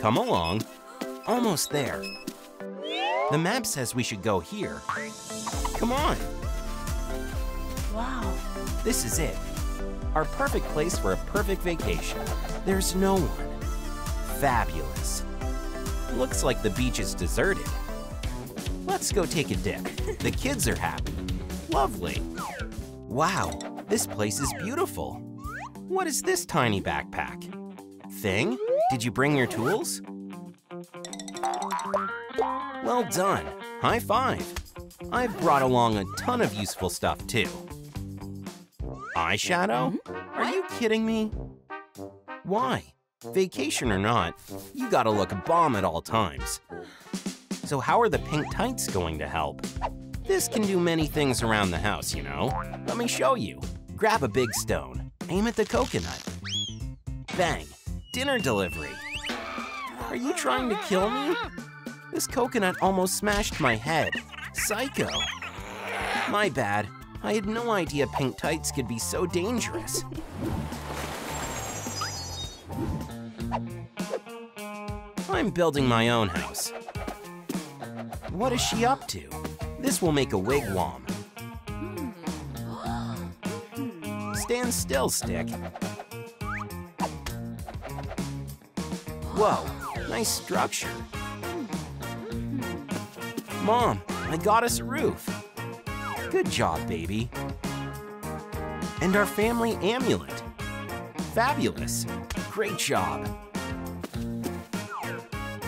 Come along. Almost there. The map says we should go here. Come on. Wow. This is it. Our perfect place for a perfect vacation. There's no one. Fabulous. Looks like the beach is deserted. Let's go take a dip. The kids are happy. Lovely. Wow, this place is beautiful. What is this tiny backpack? Thing? Did you bring your tools? Well done. High five. I've brought along a ton of useful stuff too. Eyeshadow? Mm-hmm. Are you kidding me? Why? Vacation or not, you gotta look bomb at all times. So how are the pink tights going to help? This can do many things around the house, you know. Let me show you. Grab a big stone, aim at the coconut. Bang, dinner delivery. Are you trying to kill me? This coconut almost smashed my head. Psycho. My bad. I had no idea pink tights could be so dangerous. I'm building my own house. What is she up to? This will make a wigwam. Stand still, Stick. Whoa, nice structure. Mom, I got us a roof. Good job, baby. And our family amulet. Fabulous. Great job.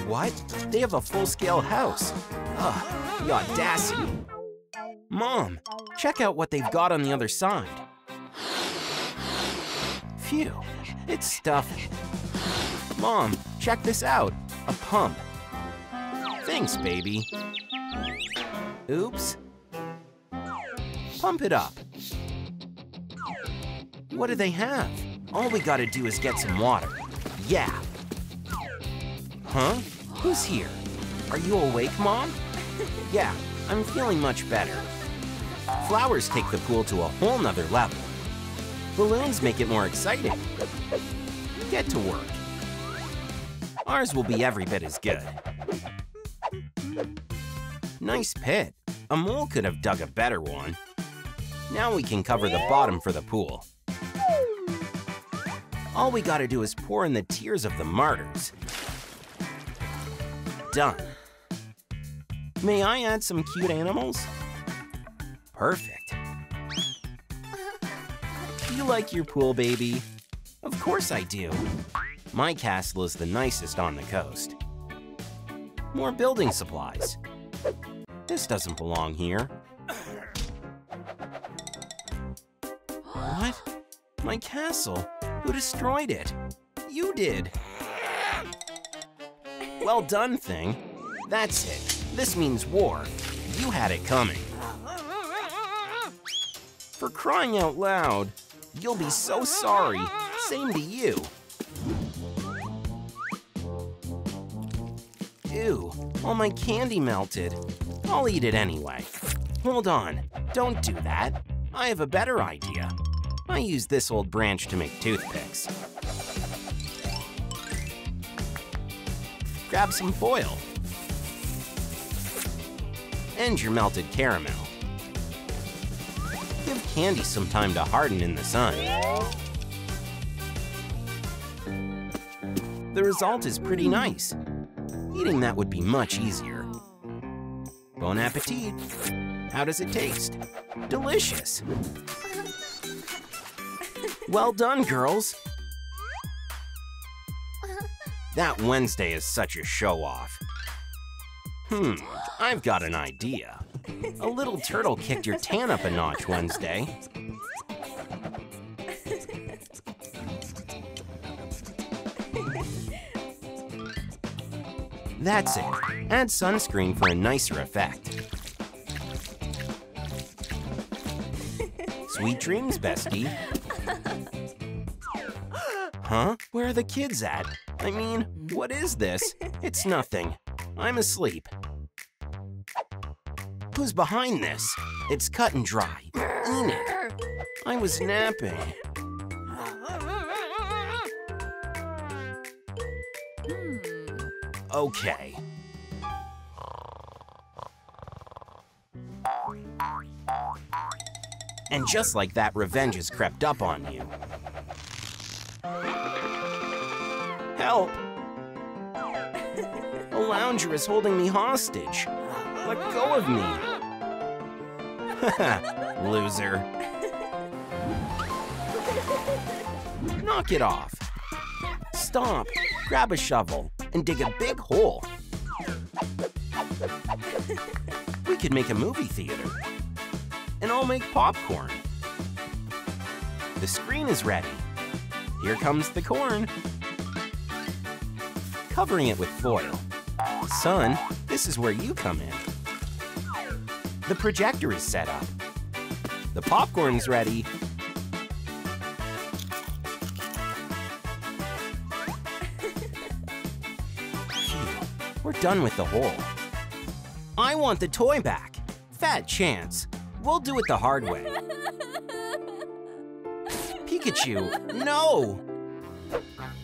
What? They have a full-scale house. Ugh, the audacity. Mom, check out what they've got on the other side. Phew, it's stuffy. Mom, check this out. A pump. Thanks, baby. Oops. Pump it up. What do they have? All we gotta do is get some water. Yeah. Huh? Who's here? Are you awake, Mom? Yeah, I'm feeling much better. Flowers take the pool to a whole nother level. Balloons make it more exciting. Get to work. Ours will be every bit as good. Nice pit. A mole could have dug a better one. Now we can cover the bottom for the pool. All we gotta do is pour in the tears of the martyrs. Done. May I add some cute animals? Perfect. Do you like your pool, baby? Of course I do. My castle is the nicest on the coast. More building supplies. This doesn't belong here. What? My castle? Who destroyed it? You did. Well done, Thing. That's it. This means war. You had it coming. For crying out loud, you'll be so sorry. Same to you. All my candy melted. I'll eat it anyway. Hold on, don't do that. I have a better idea. I use this old branch to make toothpicks. Grab some foil. And your melted caramel. Give candy some time to harden in the sun. The result is pretty nice. Eating that would be much easier. Bon appetit. How does it taste? Delicious. Well done, girls. That Wednesday is such a show-off. Hmm, I've got an idea. A little turtle kicked your tan up a notch Wednesday. That's it. Add sunscreen for a nicer effect. Sweet dreams, bestie. Huh? Where are the kids at? I mean, what is this? It's nothing. I'm asleep. Who's behind this? It's cut and dry. Enid. I was napping. Okay. And just like that, revenge has crept up on you. Help! A lounger is holding me hostage. Let go of me. Loser. Knock it off. Stop, grab a shovel, and dig a big hole. We could make a movie theater. And I'll make popcorn. The screen is ready. Here comes the corn. Covering it with foil. Son, this is where you come in. The projector is set up. The popcorn's ready. Done with the hole. I want the toy back. Fat chance. We'll do it the hard way. Pikachu, no!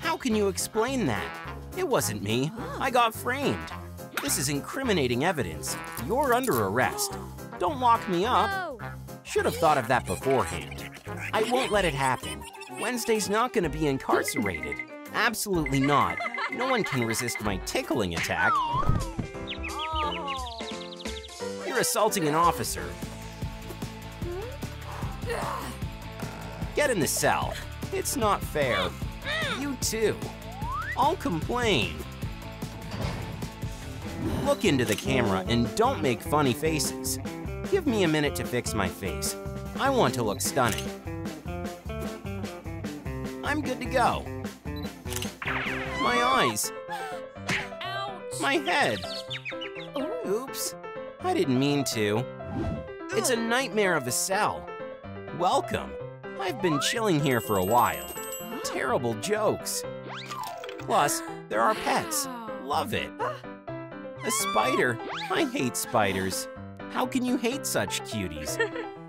How can you explain that? It wasn't me. I got framed. This is incriminating evidence. You're under arrest. Don't lock me up. Should have thought of that beforehand. I won't let it happen. Wednesday's not gonna be incarcerated. Absolutely not. No one can resist my tickling attack. You're assaulting an officer. Get in the cell. It's not fair. You too. I'll complain. Look into the camera and don't make funny faces. Give me a minute to fix my face. I want to look stunning. I'm good to go. My eyes. My head. Oops. I didn't mean to. It's a nightmare of a cell. Welcome. I've been chilling here for a while. Terrible jokes. Plus, there are pets. Love it. A spider. I hate spiders. How can you hate such cuties?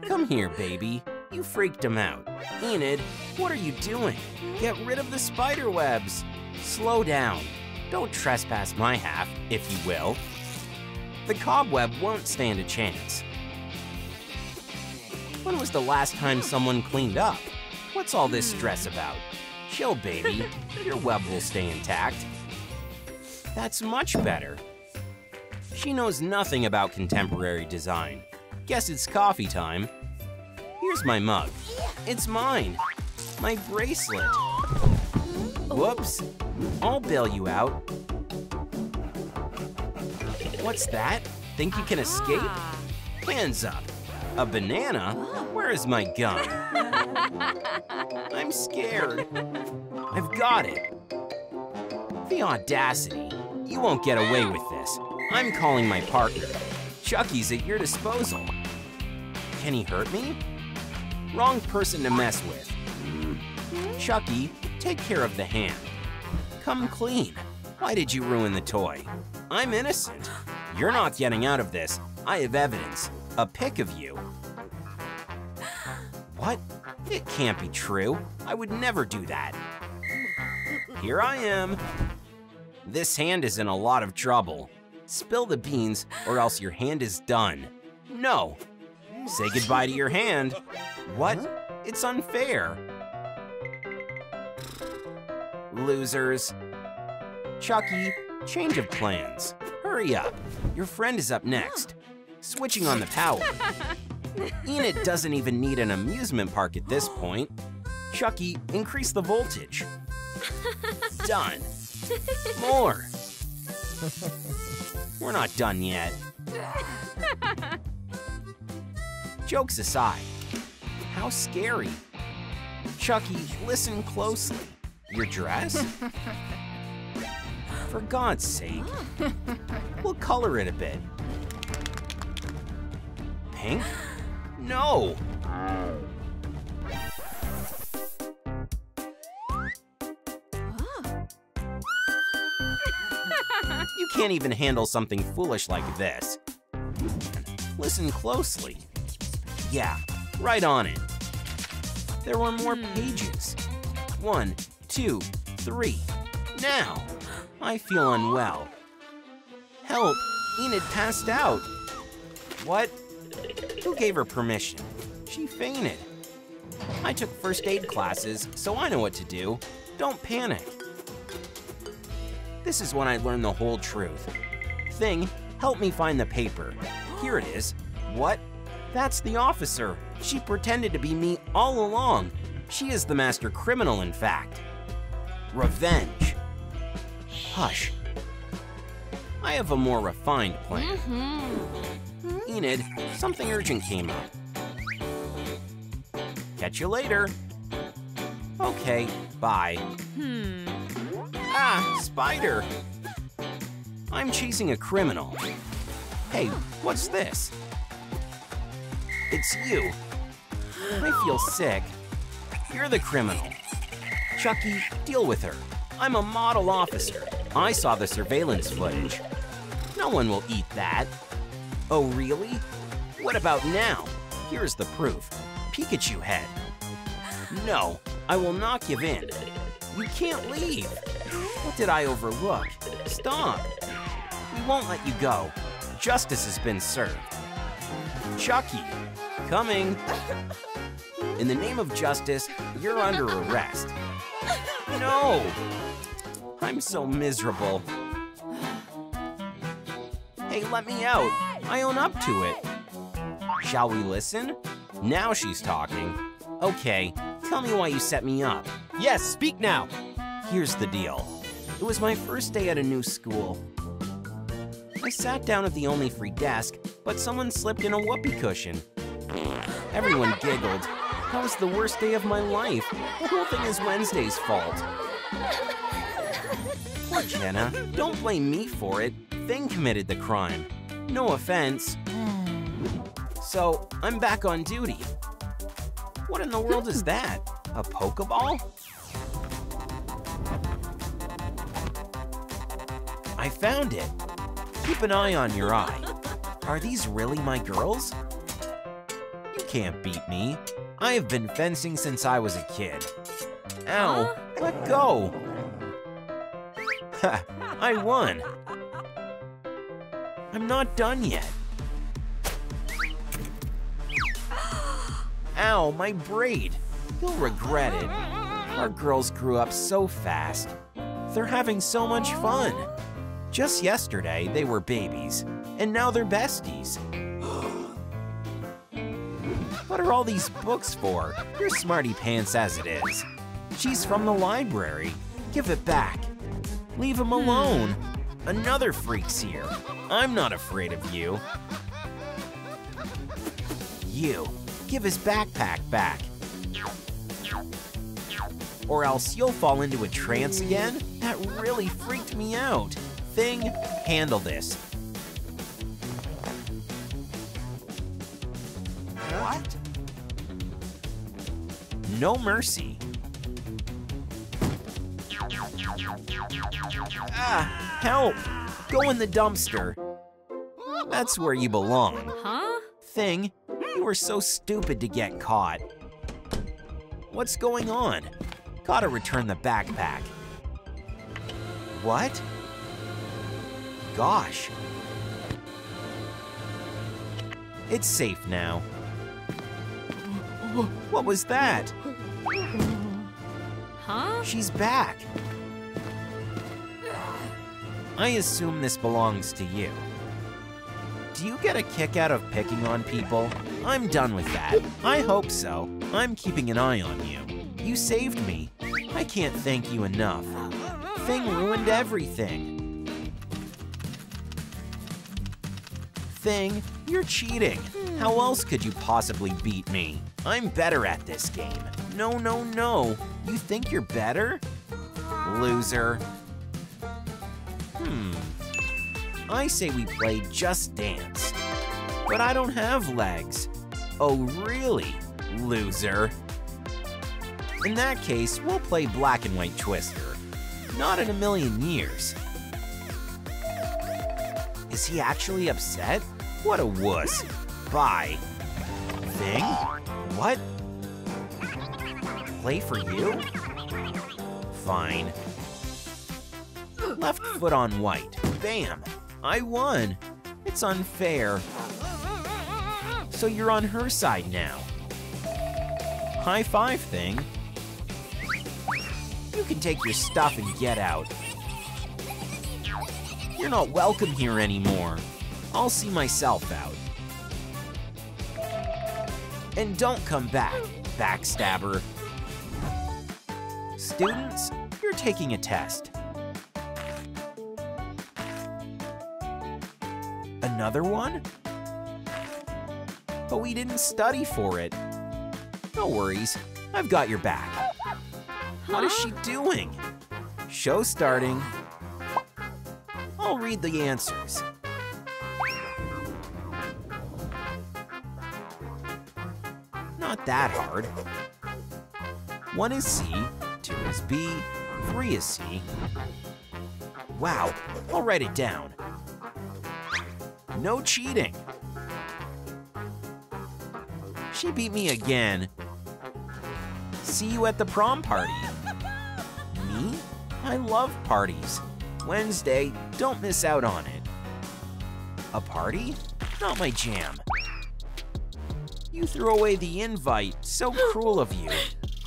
Come here, baby. You freaked him out. Enid, what are you doing? Get rid of the spider webs. Slow down. Don't trespass my half, if you will. The cobweb won't stand a chance. When was the last time someone cleaned up? What's all this stress hmm. about? Chill, baby. Your web will stay intact. That's much better. She knows nothing about contemporary design. Guess it's coffee time. Here's my mug. It's mine. My bracelet. Oh. Whoops. I'll bail you out. What's that? Think you can escape? Hands up. A banana? Where is my gun? I'm scared. I've got it. The audacity. You won't get away with this. I'm calling my partner. Chucky's at your disposal. Can he hurt me? Wrong person to mess with. Chucky, take care of the hand. Come clean. Why did you ruin the toy? I'm innocent. You're not getting out of this. I have evidence. A pic of you. What? It can't be true. I would never do that. Here I am. This hand is in a lot of trouble. Spill the beans or else your hand is done. No. Say goodbye to your hand. What? It's unfair. Losers. Chucky, change of plans. Hurry up. Your friend is up next. Switching on the power. Enid doesn't even need an amusement park at this point. Chucky, increase the voltage. Done. More. We're not done yet. Jokes aside, how scary. Chucky, listen closely. Your dress? For God's sake. We'll color it a bit. Pink? No! Oh. You can't even handle something foolish like this. Listen closely. Yeah, right on it. There were more hmm. pages. One, two, three. Now, I feel unwell. Help! Enid passed out. What? Who gave her permission? She fainted. I took first aid classes, so I know what to do. Don't panic. This is when I learned the whole truth. Thing, help me find the paper. Here it is. What? That's the officer. She pretended to be me all along. She is the master criminal, in fact. Revenge. Hush. I have a more refined plan. Enid, something urgent came up. Catch you later. Okay, bye. Hmm. Ah, spider! I'm chasing a criminal. Hey, what's this? It's you. I feel sick. You're the criminal. Chucky, deal with her. I'm a model officer. I saw the surveillance footage. No one will eat that. Oh, really? What about now? Here's the proof. Pikachu head. No, I will not give in. You can't leave. What did I overlook? Stop. We won't let you go. Justice has been served. Chucky, coming. In the name of justice, you're under arrest. No! I'm so miserable. Hey, let me out. I own up to it. Shall we listen? Now she's talking. Okay, tell me why you set me up. Yes, speak now. Here's the deal. It was my first day at a new school. I sat down at the only free desk, but someone slipped in a whoopee cushion. Everyone giggled. That was the worst day of my life. The whole thing is Wednesday's fault. Poor Jenna. Don't blame me for it. Thing committed the crime. No offense. So, I'm back on duty. What in the world is that? A Pokeball? I found it. Keep an eye on your eye. Are these really my girls? You can't beat me. I have been fencing since I was a kid. Ow, let go. Ha, I won. I'm not done yet. Ow, my braid. You'll regret it. Our girls grew up so fast. They're having so much fun. Just yesterday, they were babies, and now they're besties. What are all these books for? You're smarty pants as it is. She's from the library. Give it back. Leave him hmm. alone. Another freak's here. I'm not afraid of you. You, give his backpack back. Or else you'll fall into a trance again? That really freaked me out. Thing, handle this. What? No mercy. Ah, help! Go in the dumpster. That's where you belong. Huh? Thing, you were so stupid to get caught. What's going on? Gotta return the backpack. What? Gosh. It's safe now. What was that? Huh? She's back. I assume this belongs to you. Do you get a kick out of picking on people? I'm done with that. I hope so. I'm keeping an eye on you. You saved me. I can't thank you enough. Thing ruined everything. Thing, you're cheating. How else could you possibly beat me? I'm better at this game. No, no, no. You think you're better? Loser. Hmm. I say we play Just Dance. But I don't have legs. Oh, really? Loser. In that case, we'll play Black and White Twister. Not in a million years. Is he actually upset? What a wuss. Bye. Thing? What? Play for you? Fine. Left foot on white. Bam. I won. It's unfair. So you're on her side now. High five thing. You can take your stuff and get out. You're not welcome here anymore. I'll see myself out. And don't come back, backstabber. Students, you're taking a test. Another one? But we didn't study for it. No worries, I've got your back. What is she doing? Show starting. I'll read the answers. That hard. One is C, two is B, three is C. Wow, I'll write it down. No cheating. She beat me again. See you at the prom party. Me? I love parties. Wednesday, don't miss out on it. A party? Not my jam. You threw away the invite. So cruel of you.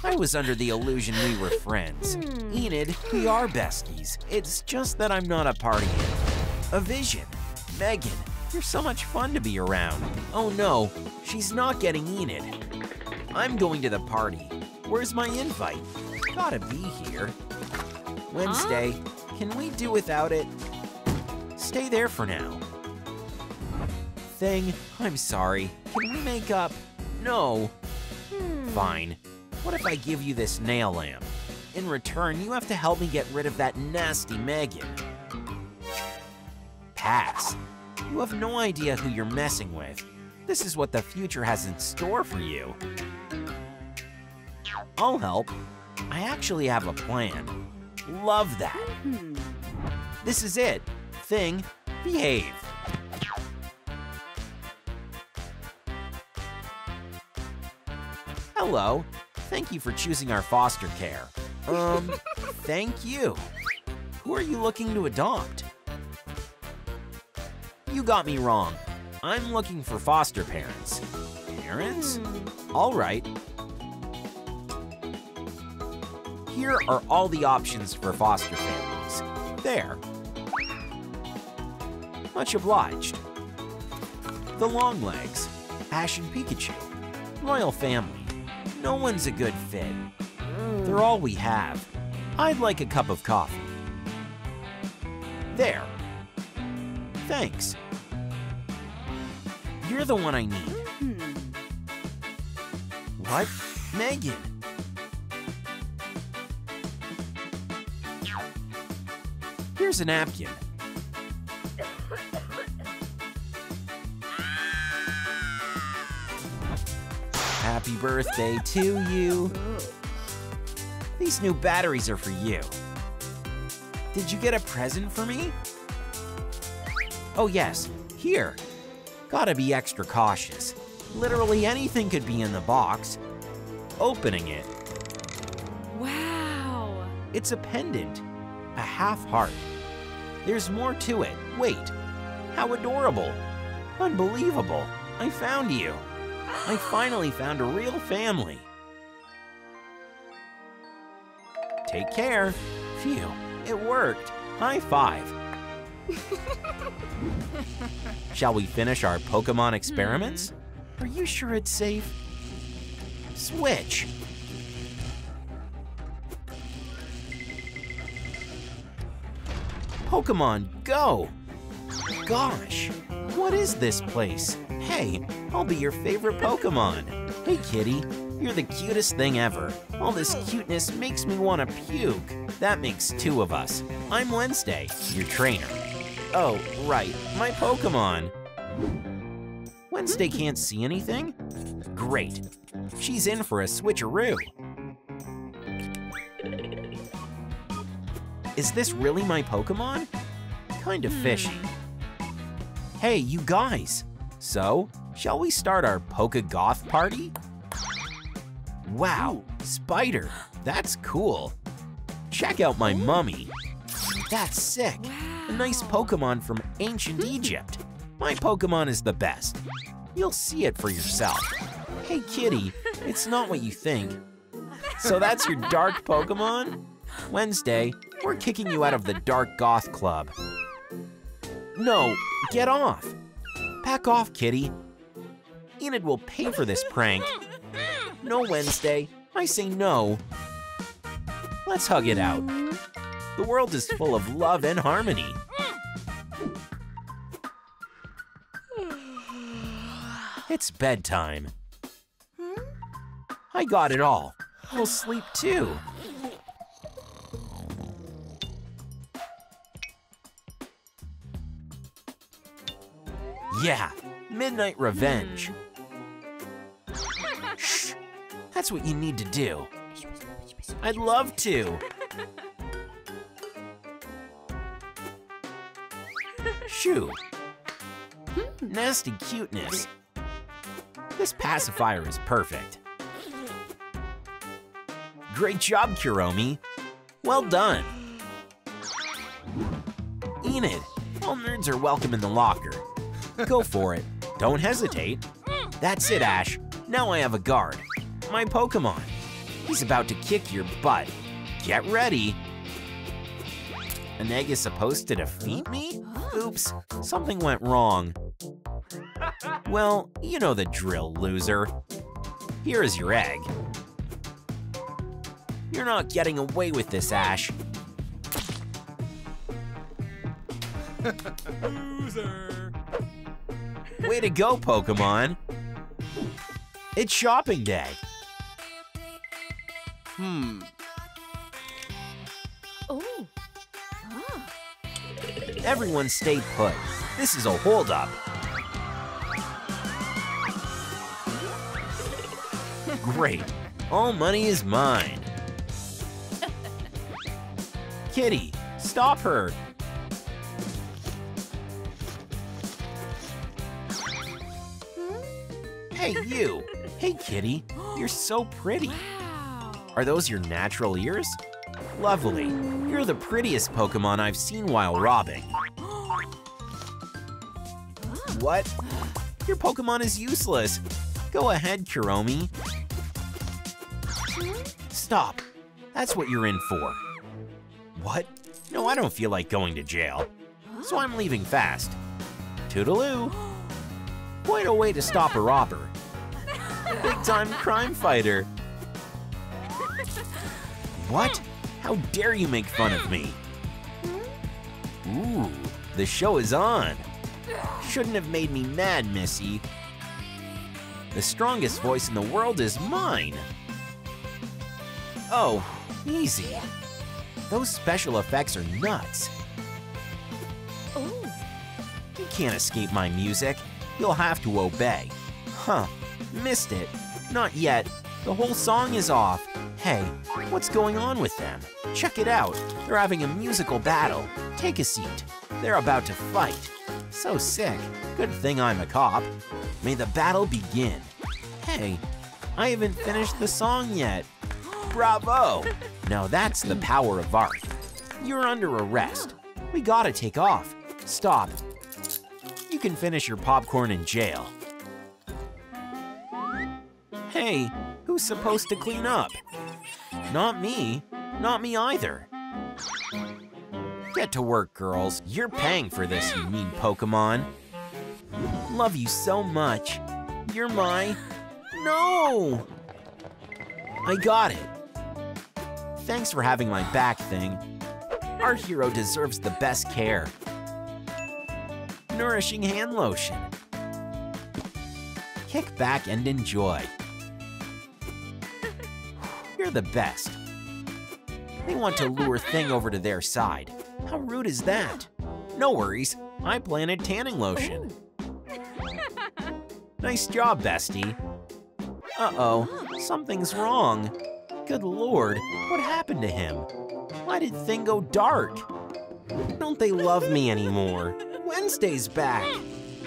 I was under the illusion we were friends. Hmm. Enid, we are besties. It's just that I'm not a party A vision. Megan, you're so much fun to be around. Oh no, she's not getting Enid. I'm going to the party. Where's my invite? Gotta be here. Wednesday, ah. can we do without it? Stay there for now. Thing, I'm sorry. Can we make up? No. Hmm. Fine. What if I give you this nail lamp? In return, you have to help me get rid of that nasty Megan. Pass. You have no idea who you're messing with. This is what the future has in store for you. I'll help. I actually have a plan. Love that. Hmm. This is it. Thing, behave. Hello. Thank you for choosing our foster care. Um, thank you. Who are you looking to adopt? You got me wrong. I'm looking for foster parents. Parents? All right. Here are all the options for foster families. There. Much obliged. The Longlegs, Ash and Pikachu, Royal Family. No one's a good fit. They're all we have. I'd like a cup of coffee. There. Thanks. You're the one I need. What? Megan. Here's a napkin. Happy birthday to you. These new batteries are for you. Did you get a present for me? Oh yes, here. Gotta be extra cautious. Literally anything could be in the box. Opening it. Wow. It's a pendant. A half heart. There's more to it. Wait. How adorable. Unbelievable. I found you. I finally found a real family. Take care. Phew, it worked. High five. Shall we finish our Pokemon experiments? Hmm. Are you sure it's safe? Switch. Pokemon Go! Gosh, what is this place? Hey, I'll be your favorite Pokemon. Hey, kitty, you're the cutest thing ever. All this cuteness makes me want to puke. That makes two of us. I'm Wednesday, your trainer. Oh, right, my Pokemon. Wednesday can't see anything? Great. She's in for a switcheroo. Is this really my Pokemon? Kinda hmm. fishy. Hey, you guys! So, shall we start our Poke Goth party? Wow, Spider, that's cool. Check out my mummy. That's sick. Wow. A nice Pokemon from ancient hmm. Egypt. My Pokemon is the best. You'll see it for yourself. Hey kitty, it's not what you think. So that's your dark Pokemon? Wednesday, we're kicking you out of the Dark Goth Club. No, get off. Back off, kitty. Enid will pay for this prank. No, Wednesday. I say no. Let's hug it out. The world is full of love and harmony. It's bedtime. I got it all. We'll sleep too. Yeah, midnight revenge. Shh, that's what you need to do. I'd love to. Shoo. Hmm, nasty cuteness. This pacifier is perfect. Great job, Kuromi. Well done. Enid, all nerds are welcome in the locker. Go for it. Don't hesitate. That's it, Ash. Now I have a guard. My Pokemon. He's about to kick your butt. Get ready. An egg is supposed to defeat me? Oops, something went wrong. Well, you know the drill, loser. Here is your egg. You're not getting away with this, Ash. Loser. Way to go, Pokemon. It's shopping day. Hmm. Oh. Ah. Everyone stay put. This is a holdup. Great. All money is mine. Kitty, stop her. Hey, you. Hey, Kitty. You're so pretty. Wow. Are those your natural ears? Lovely. You're the prettiest Pokemon I've seen while robbing. What? Your Pokemon is useless. Go ahead, Kuromi. Stop. That's what you're in for. What? No, I don't feel like going to jail. So I'm leaving fast. Toodaloo. Quite a way to stop a robber. Big time crime fighter. What? How dare you make fun of me? Ooh, the show is on. Shouldn't have made me mad, Missy. The strongest voice in the world is mine. Oh, easy. Those special effects are nuts. Oh. You can't escape my music. You'll have to obey. Huh, missed it. Not yet. The whole song is off. Hey, what's going on with them? Check it out. They're having a musical battle. Take a seat. They're about to fight. So sick. Good thing I'm a cop. May the battle begin. Hey, I haven't finished the song yet. Bravo! Now that's the power of art. You're under arrest. We gotta take off. Stop. You can finish your popcorn in jail. Hey, who's supposed to clean up? Not me. Not me either. Get to work, girls. You're paying for this, you mean Pokemon. Love you so much. You're my... No! I got it. Thanks for having my back thing. Our hero deserves the best care. Nourishing hand lotion. Kick back and enjoy. You're the best. They want to lure Thing over to their side. How rude is that? No worries, I planted tanning lotion. Nice job, bestie. Uh-oh, something's wrong. Good lord, what happened to him? Why did Thing go dark? Don't they love me anymore? Wednesday's back.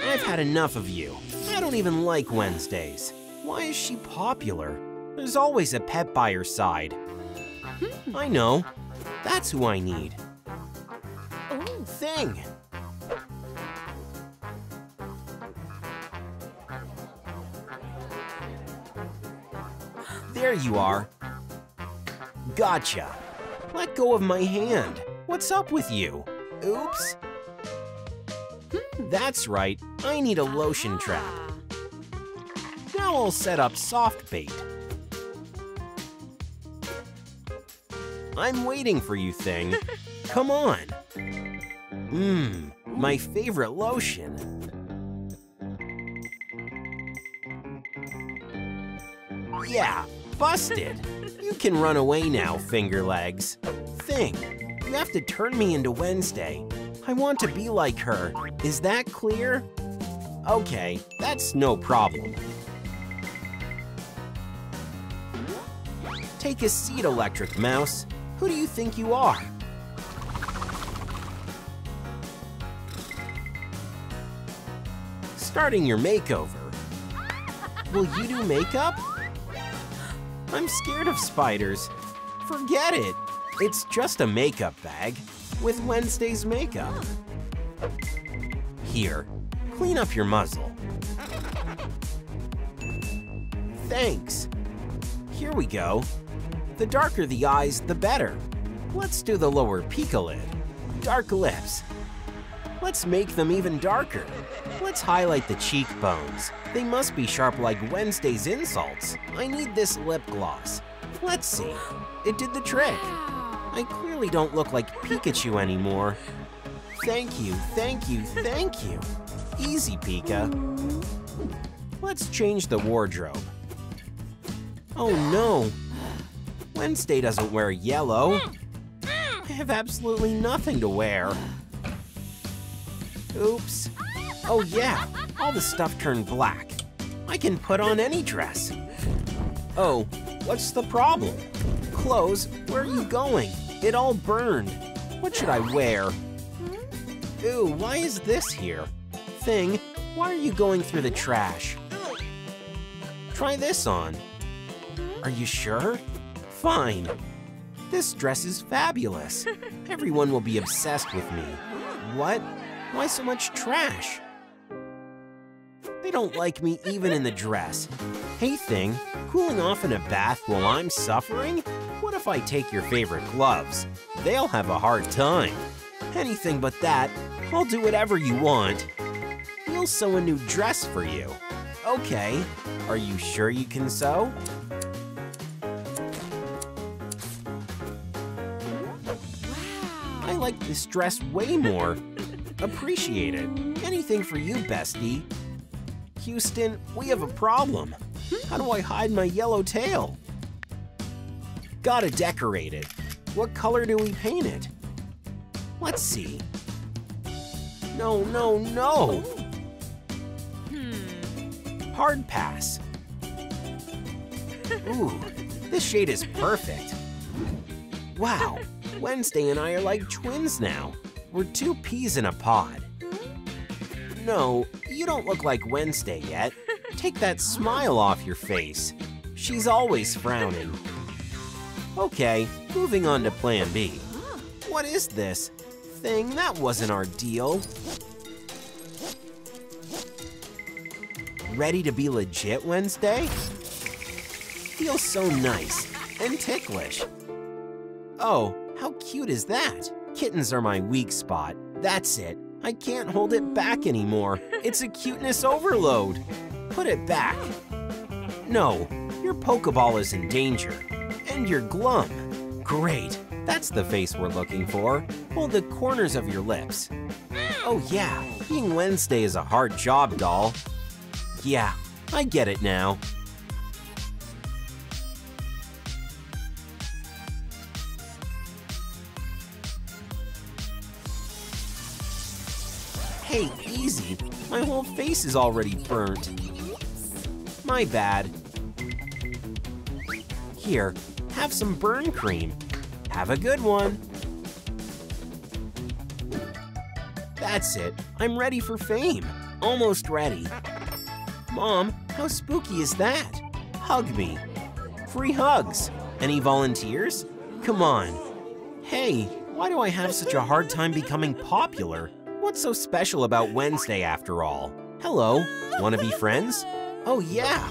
I've had enough of you. I don't even like Wednesdays. Why is she popular? There's always a pet by her side. I know. That's who I need. Oh. thing. There you are. Gotcha. Let go of my hand. What's up with you? Oops. That's right. I need a lotion trap. Ah. Now I'll set up soft bait. I'm waiting for you, thing. Come on. Mmm, my favorite lotion. Yeah, busted. You can run away now, finger legs. Thing, you have to turn me into Wednesday. I want to be like her. Is that clear? Okay, that's no problem. Take a seat, Electric Mouse. Who do you think you are? Starting your makeover. Will you do makeup? I'm scared of spiders. Forget it. It's just a makeup bag with Wednesday's makeup. Here, clean up your muzzle. Thanks. Here we go. The darker the eyes, the better. Let's do the lower Pika lid. Dark lips. Let's make them even darker. Let's highlight the cheekbones. They must be sharp like Wednesday's insults. I need this lip gloss. Let's see. It did the trick. I clearly don't look like Pikachu anymore. Thank you, thank you, thank you. Easy, Pika. Let's change the wardrobe. Oh no. Wednesday doesn't wear yellow. I have absolutely nothing to wear. Oops. Oh yeah, all the stuff turned black. I can put on any dress. Oh, what's the problem? Clothes, where are you going? It all burned. What should I wear? Ooh, why is this here? Thing, why are you going through the trash? Try this on. Are you sure? Fine. This dress is fabulous. Everyone will be obsessed with me. What? Why so much trash? They don't like me even in the dress. Hey Thing, cooling off in a bath while I'm suffering? What if I take your favorite gloves? They'll have a hard time. Anything but that, I'll do whatever you want. We'll sew a new dress for you. Okay, are you sure you can sew? Like this dress way more. Appreciate it. Anything for you, bestie. Houston, we have a problem. How do I hide my yellow tail? Gotta decorate it. What color do we paint it? Let's see. No, no, no! Hmm. Hard pass. Ooh, this shade is perfect. Wow, Wednesday and I are like twins now. We're two peas in a pod. No, you don't look like Wednesday yet. Take that smile off your face. She's always frowning. Okay, moving on to plan B. What is this? Thing, that wasn't our deal. Ready to be legit Wednesday? Feels so nice and ticklish. Oh, cute is that? Kittens are my weak spot. That's it. I can't hold it back anymore. It's a cuteness overload. Put it back. No, your Pokeball is in danger. And you're glum. Great, that's the face we're looking for. Hold the corners of your lips. Oh yeah, being Wednesday is a hard job, doll. Yeah, I get it now. Hey, easy. My whole face is already burnt. My bad. Here, have some burn cream. Have a good one. That's it. I'm ready for fame. Almost ready. Mom, how spooky is that? Hug me. Free hugs. Any volunteers? Come on. Hey, Why do I have such a hard time becoming popular? What's so special about Wednesday after all? Hello, wanna be friends? Oh yeah.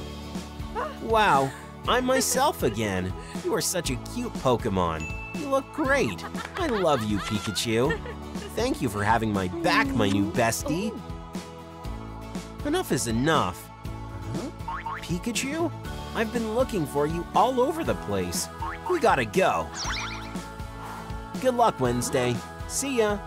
Wow, I'm myself again. You are such a cute Pokemon. You look great. I love you, Pikachu. Thank you for having my back, my new bestie. Enough is enough. Pikachu? I've been looking for you all over the place. We gotta go. Good luck, Wednesday. See ya.